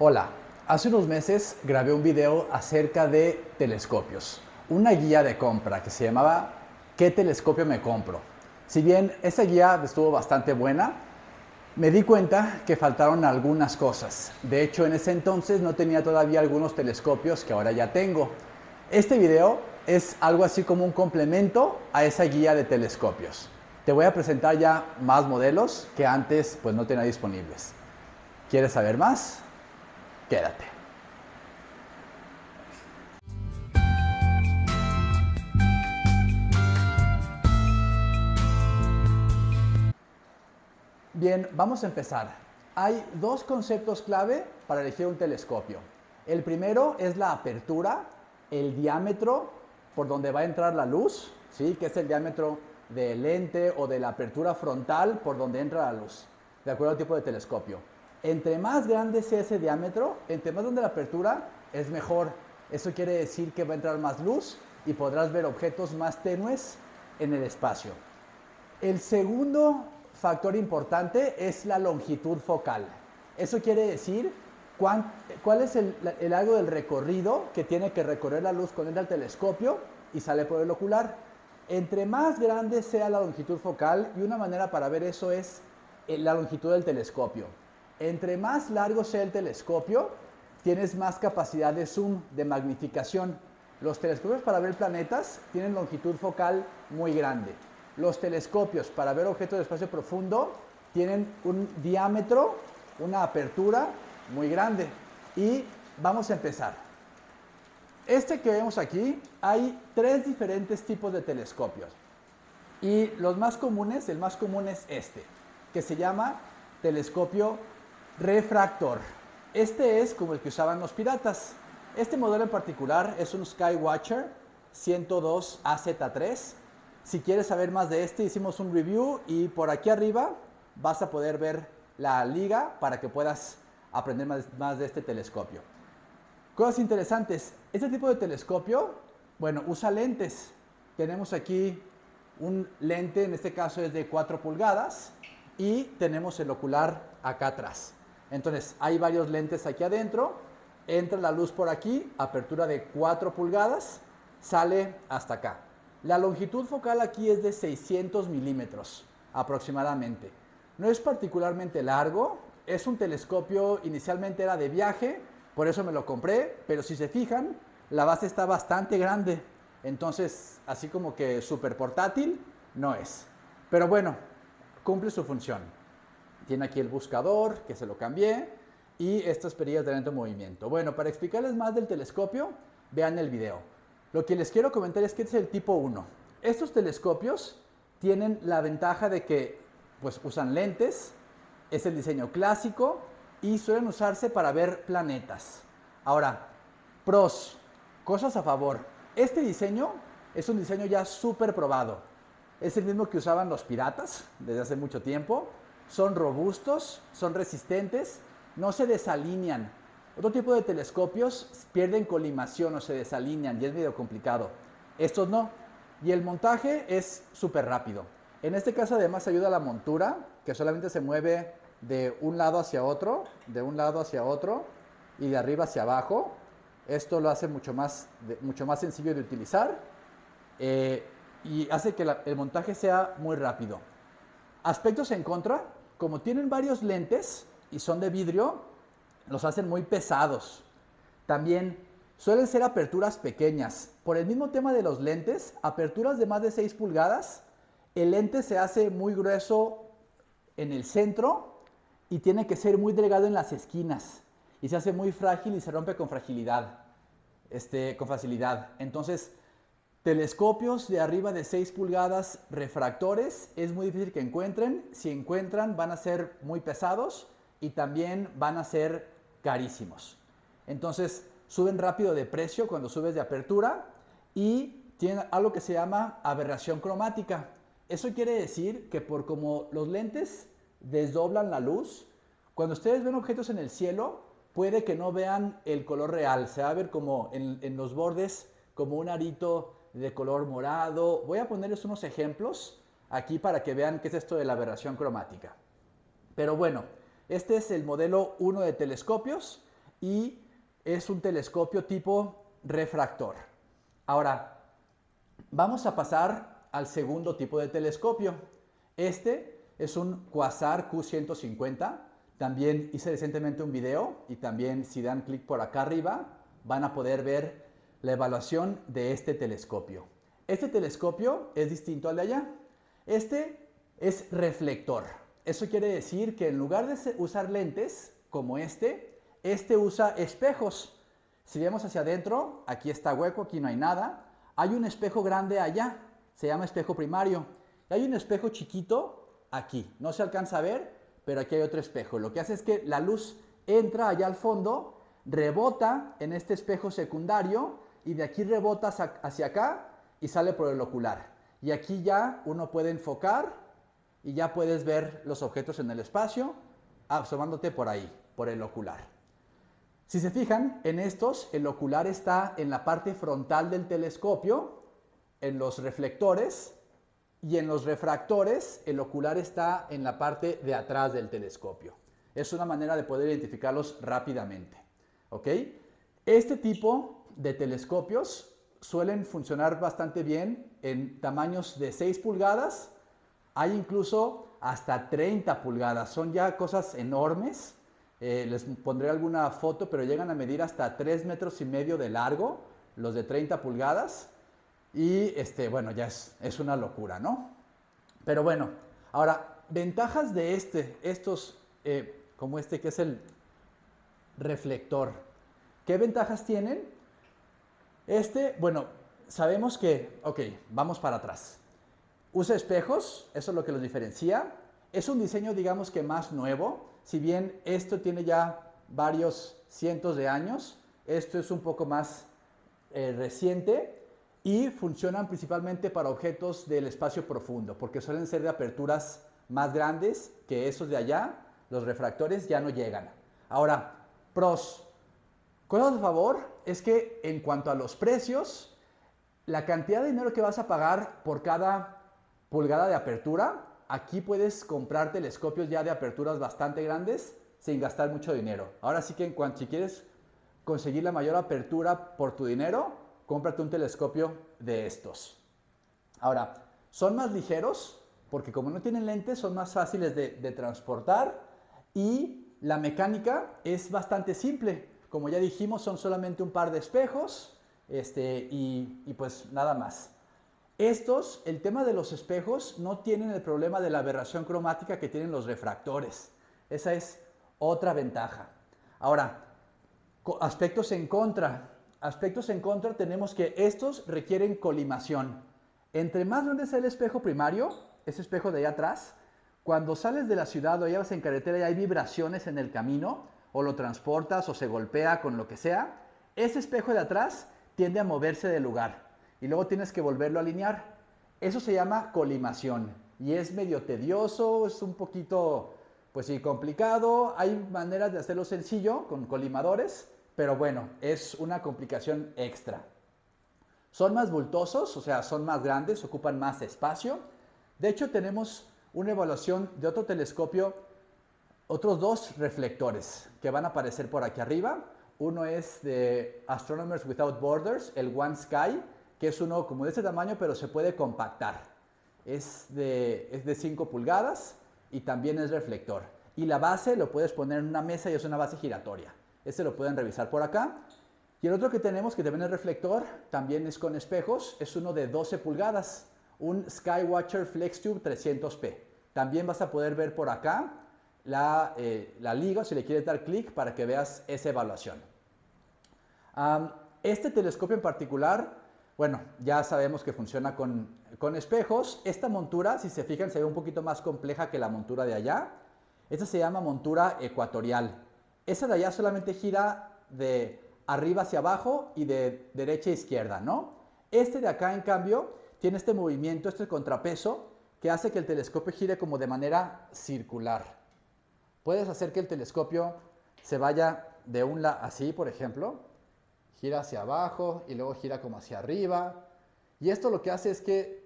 Hola, hace unos meses grabé un video acerca de telescopios, una guía de compra que se llamaba ¿Qué telescopio me compro? Si bien esa guía estuvo bastante buena, me di cuenta que faltaron algunas cosas. De hecho, en ese entonces no tenía todavía algunos telescopios que ahora ya tengo. Este video es algo así como un complemento a esa guía de telescopios. Te voy a presentar ya más modelos que antes pues no tenía disponibles. ¿Quieres saber más? Bien, vamos a empezar. Hay dos conceptos clave para elegir un telescopio. El primero es la apertura, el diámetro por donde va a entrar la luz, ¿sí? que es el diámetro del lente o de la apertura frontal por donde entra la luz, de acuerdo al tipo de telescopio. Entre más grande sea ese diámetro, entre más grande la apertura, es mejor. Eso quiere decir que va a entrar más luz y podrás ver objetos más tenues en el espacio. El segundo factor importante es la longitud focal. Eso quiere decir cuál es el, el largo del recorrido que tiene que recorrer la luz cuando entra al telescopio y sale por el ocular. Entre más grande sea la longitud focal, y una manera para ver eso es eh, la longitud del telescopio. Entre más largo sea el telescopio, tienes más capacidad de zoom, de magnificación. Los telescopios para ver planetas tienen longitud focal muy grande. Los telescopios para ver objetos de espacio profundo tienen un diámetro, una apertura muy grande. Y vamos a empezar. Este que vemos aquí, hay tres diferentes tipos de telescopios. Y los más comunes, el más común es este, que se llama telescopio refractor. Este es como el que usaban los piratas. Este modelo en particular es un Skywatcher 102 AZ3. Si quieres saber más de este, hicimos un review y por aquí arriba vas a poder ver la liga para que puedas aprender más, de este telescopio. Cosas interesantes. Este tipo de telescopio, bueno, usa lentes. Tenemos aquí un lente, en este caso es de 4 pulgadas, y tenemos el ocular acá atrás. Entonces, hay varios lentes aquí adentro, entra la luz por aquí, apertura de 4 pulgadas, sale hasta acá. La longitud focal aquí es de 600 milímetros aproximadamente. No es particularmente largo, es un telescopio, inicialmente era de viaje, por eso me lo compré, pero si se fijan, la base está bastante grande. Entonces, así como que súper portátil, no es. Pero bueno, cumple su función. Tiene aquí el buscador, que se lo cambié, y estas perillas de lento movimiento. Bueno, para explicarles más del telescopio, vean el video. Lo que les quiero comentar es que este es el tipo 1. Estos telescopios tienen la ventaja de que pues, usan lentes, es el diseño clásico y suelen usarse para ver planetas. Ahora, pros, cosas a favor. Este diseño es un diseño ya súper probado. Es el mismo que usaban los piratas desde hace mucho tiempo. Son robustos, son resistentes, no se desalinean. Otro tipo de telescopios pierden colimación o se desalinean y es medio complicado. Estos no. Y el montaje es súper rápido. En este caso además ayuda la montura, que solamente se mueve de un lado hacia otro, de un lado hacia otro y de arriba hacia abajo. Esto lo hace mucho más, mucho más sencillo de utilizar eh, y hace que el montaje sea muy rápido. Aspectos en contra, como tienen varios lentes y son de vidrio, los hacen muy pesados. También suelen ser aperturas pequeñas. Por el mismo tema de los lentes, aperturas de más de 6 pulgadas, el lente se hace muy grueso en el centro y tiene que ser muy delgado en las esquinas y se hace muy frágil y se rompe con fragilidad, este, con facilidad. Entonces, telescopios de arriba de 6 pulgadas refractores es muy difícil que encuentren. Si encuentran, van a ser muy pesados y también van a ser carísimos. Entonces, suben rápido de precio cuando subes de apertura y tienen algo que se llama aberración cromática. Eso quiere decir que por como los lentes desdoblan la luz, cuando ustedes ven objetos en el cielo, puede que no vean el color real, se va a ver como en, los bordes como un arito de color morado. Voy a ponerles unos ejemplos aquí para que vean qué es esto de la aberración cromática. Pero bueno, este es el modelo 1 de telescopios. y es un telescopio tipo refractor. Ahora, vamos a pasar al segundo tipo de telescopio. Este es un Quasar Q150. También hice recientemente un video y también si dan clic por acá arriba van a poder ver la evaluación de este telescopio. Este telescopio es distinto al de allá. Este es reflector. Eso quiere decir que en lugar de usar lentes como este, este usa espejos. Si vemos hacia adentro, aquí está hueco, aquí no hay nada. Hay un espejo grande allá, se llama espejo primario. Y hay un espejo chiquito aquí. No se alcanza a ver, pero aquí hay otro espejo. Lo que hace es que la luz entra allá al fondo, rebota en este espejo secundario y de aquí rebota hacia acá y sale por el ocular. Y aquí ya uno puede enfocar y ya puedes ver los objetos en el espacio asomándote por ahí, por el ocular. Si se fijan, en estos el ocular está en la parte frontal del telescopio, en los reflectores, y en los refractores el ocular está en la parte de atrás del telescopio. Es una manera de poder identificarlos rápidamente. ¿ok? Este tipo de telescopios suelen funcionar bastante bien en tamaños de 6 pulgadas, hay incluso hasta 30 pulgadas, son ya cosas enormes eh, les pondré alguna foto, pero llegan a medir hasta 3 metros y medio de largo, los de 30 pulgadas. Y este, bueno, ya es, es una locura, ¿no? Pero bueno, ahora, ventajas de este, estos, eh, como este que es el reflector. ¿Qué ventajas tienen? Este, bueno, sabemos que, ok, vamos para atrás. Usa espejos, eso es lo que los diferencia. Es un diseño, digamos que más nuevo. Si bien esto tiene ya varios cientos de años, esto es un poco más eh, reciente y funcionan principalmente para objetos del espacio profundo, porque suelen ser de aperturas más grandes que esos de allá. Los refractores ya no llegan. Ahora, pros. Cosas a favor es que en cuanto a los precios, la cantidad de dinero que vas a pagar por cada pulgada de apertura aquí puedes comprar telescopios ya de aperturas bastante grandes sin gastar mucho dinero. Ahora sí que en cuanto si quieres conseguir la mayor apertura por tu dinero, cómprate un telescopio de estos. Ahora, son más ligeros porque como no tienen lentes son más fáciles de, transportar y la mecánica es bastante simple. Como ya dijimos, son solamente un par de espejos este, y pues nada más. Estos, el tema de los espejos, no tienen el problema de la aberración cromática que tienen los refractores. Esa es otra ventaja. Ahora, aspectos en contra. Aspectos en contra tenemos que estos requieren colimación. Entre más grande sea el espejo primario, ese espejo de allá atrás, cuando sales de la ciudad o llevas en carretera y hay vibraciones en el camino, o lo transportas o se golpea con lo que sea, ese espejo de atrás tiende a moverse del lugar y luego tienes que volverlo a alinear. Eso se llama colimación y es medio tedioso, es un poquito, pues sí, complicado. Hay maneras de hacerlo sencillo con colimadores, pero bueno, es una complicación extra. Son más bultosos, o sea, son más grandes, ocupan más espacio. De hecho, tenemos una evaluación de otro telescopio, otros dos reflectores que van a aparecer por aquí arriba. Uno es de Astronomers Without Borders, el One Sky, que es uno como de este tamaño, pero se puede compactar. Es de, es de 5 pulgadas y también es reflector. Y la base lo puedes poner en una mesa y es una base giratoria. Este lo pueden revisar por acá. Y el otro que tenemos, que también es reflector, también es con espejos, es uno de 12 pulgadas, un Skywatcher FlexTube 300p. También vas a poder ver por acá la, eh, la liga, si le quieres dar clic, para que veas esa evaluación. este telescopio en particular bueno, ya sabemos que funciona con, espejos. Esta montura, si se fijan, se ve un poquito más compleja que la montura de allá. Esta se llama montura ecuatorial. Esa de allá solamente gira de arriba hacia abajo y de derecha a izquierda, ¿no? Este de acá, en cambio, tiene este movimiento, este contrapeso, que hace que el telescopio gire como de manera circular. Puedes hacer que el telescopio se vaya de un lado, así, por ejemplo, gira hacia abajo y luego gira como hacia arriba. Y esto lo que hace es que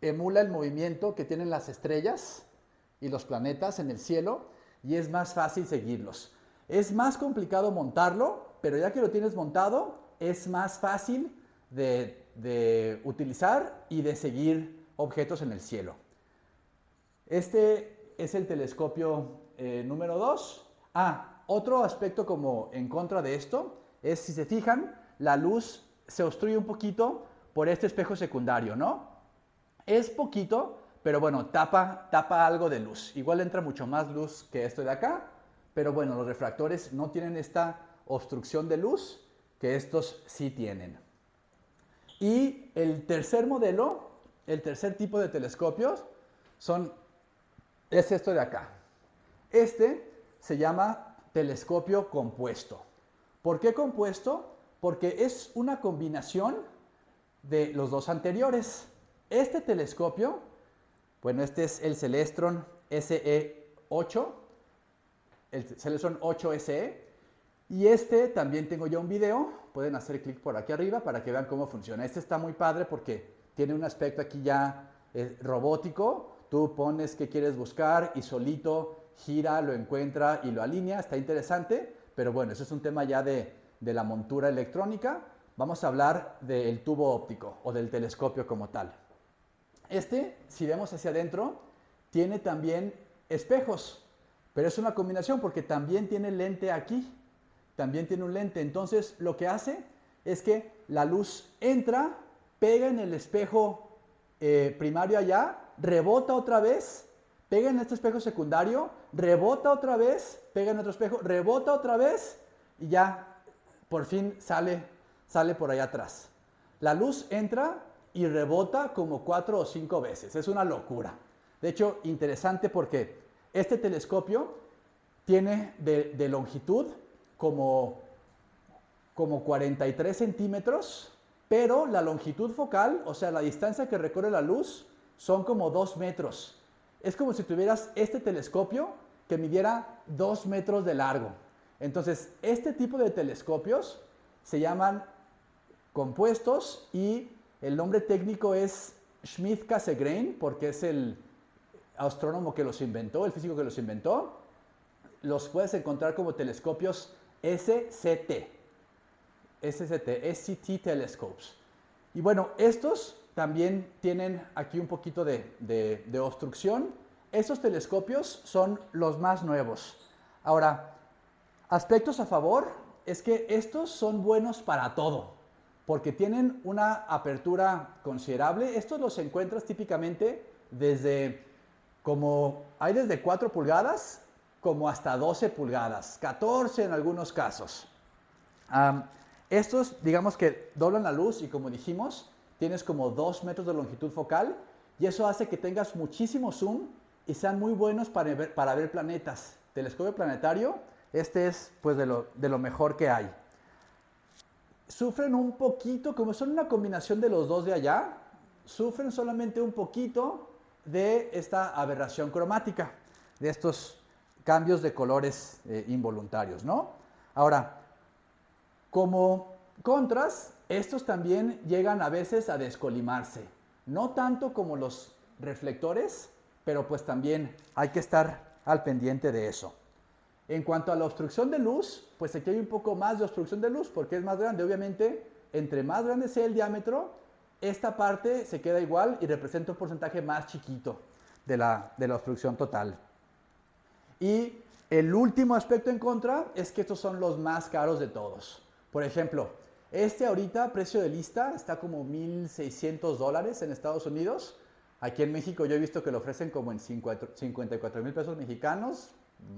emula el movimiento que tienen las estrellas y los planetas en el cielo y es más fácil seguirlos. Es más complicado montarlo, pero ya que lo tienes montado, es más fácil de, utilizar y de seguir objetos en el cielo. Este es el telescopio eh, número 2. Ah, otro aspecto como en contra de esto es, si se fijan, la luz se obstruye un poquito por este espejo secundario, ¿no? Es poquito, pero bueno, tapa, tapa algo de luz. Igual entra mucho más luz que esto de acá, pero bueno, los refractores no tienen esta obstrucción de luz que estos sí tienen. Y el tercer modelo, el tercer tipo de telescopios, son, es esto de acá. Este se llama telescopio compuesto. ¿Por qué compuesto? Porque es una combinación de los dos anteriores. Este telescopio, bueno, este es el Celestron SE8, el Celestron 8SE, y este también tengo yo un video, pueden hacer clic por aquí arriba para que vean cómo funciona. Este está muy padre porque tiene un aspecto aquí ya eh, robótico, tú pones qué quieres buscar y solito gira, lo encuentra y lo alinea, está interesante, pero bueno, eso es un tema ya de, de la montura electrónica. Vamos a hablar del tubo óptico o del telescopio como tal. Este, si vemos hacia adentro, tiene también espejos, pero es una combinación porque también tiene lente aquí, también tiene un lente. Entonces, lo que hace es que la luz entra, pega en el espejo eh, primario allá, rebota otra vez, pega en este espejo secundario, rebota otra vez, pega en otro espejo, rebota otra vez y ya por fin sale, sale por allá atrás. La luz entra y rebota como cuatro o cinco veces. Es una locura. De hecho, interesante porque este telescopio tiene de, longitud como, como 43 centímetros, pero la longitud focal, o sea, la distancia que recorre la luz, son como 2 metros. Es como si tuvieras este telescopio que midiera 2 metros de largo. Entonces, este tipo de telescopios se llaman compuestos y el nombre técnico es Schmidt-Cassegrain porque es el astrónomo que los inventó, el físico que los inventó. Los puedes encontrar como telescopios SCT. SCT, SCT Telescopes. Y bueno, estos también tienen aquí un poquito de, obstrucción. Estos telescopios son los más nuevos. Ahora, aspectos a favor es que estos son buenos para todo porque tienen una apertura considerable. Estos los encuentras típicamente desde como hay desde 4 pulgadas como hasta 12 pulgadas, 14 en algunos casos. estos, digamos que doblan la luz y como dijimos, tienes como 2 metros de longitud focal y eso hace que tengas muchísimo zoom y sean muy buenos para ver, para ver planetas. Telescopio planetario, este es pues de lo, de lo mejor que hay sufren un poquito, como son una combinación de los dos de allá, sufren solamente un poquito de esta aberración cromática, de estos cambios de colores eh, involuntarios, ¿no? Ahora, como contras, estos también llegan a veces a descolimarse, no tanto como los reflectores, pero pues también hay que estar al pendiente de eso. En cuanto a la obstrucción de luz, pues aquí hay un poco más de obstrucción de luz porque es más grande. Obviamente, entre más grande sea el diámetro, esta parte se queda igual y representa un porcentaje más chiquito de la, de la obstrucción total. Y el último aspecto en contra es que estos son los más caros de todos. Por ejemplo, este ahorita, precio de lista, está como 1.600 dólares en Estados Unidos. Aquí en México yo he visto que lo ofrecen como en 54 mil pesos mexicanos,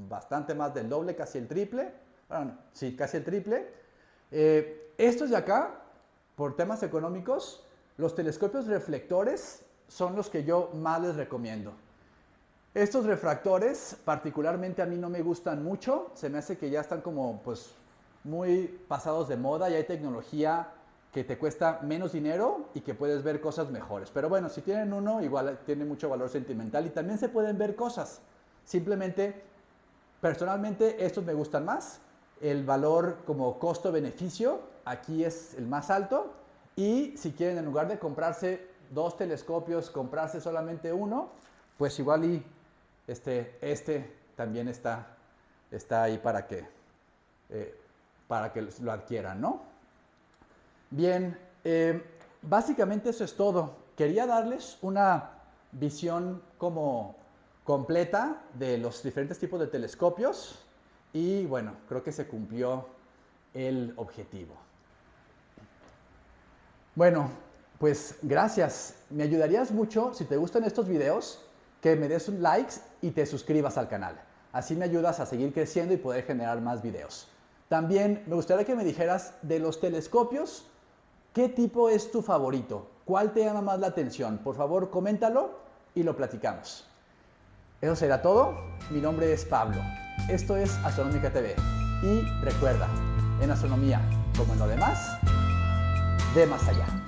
bastante más del doble, casi el triple. Bueno, sí, casi el triple. Eh, estos de acá, por temas económicos, los telescopios reflectores son los que yo más les recomiendo. Estos refractores, particularmente a mí no me gustan mucho, se me hace que ya están como pues muy pasados de moda y hay tecnología que te cuesta menos dinero y que puedes ver cosas mejores. Pero bueno, si tienen uno, igual tiene mucho valor sentimental y también se pueden ver cosas. Simplemente Personalmente estos me gustan más. El valor como costo-beneficio aquí es el más alto. Y si quieren en lugar de comprarse dos telescopios, comprarse solamente uno, pues igual y este, este también está, está ahí para que, eh, para que lo adquieran, ¿no? Bien, eh, básicamente eso es todo. Quería darles una visión como completa de los diferentes tipos de telescopios y bueno, creo que se cumplió el objetivo. Bueno, pues gracias. Me ayudarías mucho si te gustan estos videos que me des un like y te suscribas al canal. Así me ayudas a seguir creciendo y poder generar más videos. También me gustaría que me dijeras de los telescopios, ¿qué tipo es tu favorito? ¿Cuál te llama más la atención? Por favor, coméntalo y lo platicamos. Eso será todo. Mi nombre es Pablo. Esto es Astronómica TV. Y recuerda, en astronomía, como en lo demás, de más allá.